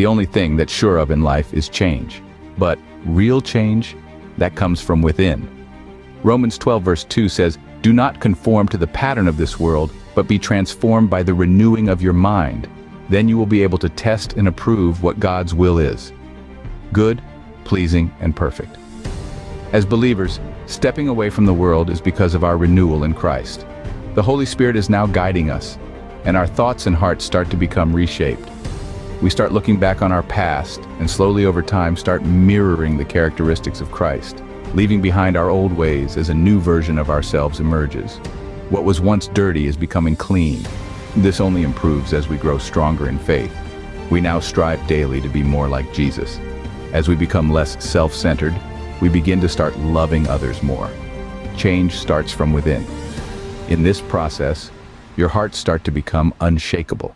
The only thing that's sure of in life is change. But real change, that comes from within. Romans 12 verse 2 says, Do not conform to the pattern of this world, but be transformed by the renewing of your mind. Then you will be able to test and approve what God's will is. Good, pleasing, and perfect. As believers, stepping away from the world is because of our renewal in Christ. The Holy Spirit is now guiding us, and our thoughts and hearts start to become reshaped. We start looking back on our past, and slowly over time start mirroring the characteristics of Christ, leaving behind our old ways as a new version of ourselves emerges. What was once dirty is becoming clean. This only improves as we grow stronger in faith. We now strive daily to be more like Jesus. As we become less self-centered, we begin to start loving others more. Change starts from within. In this process, your hearts start to become unshakable.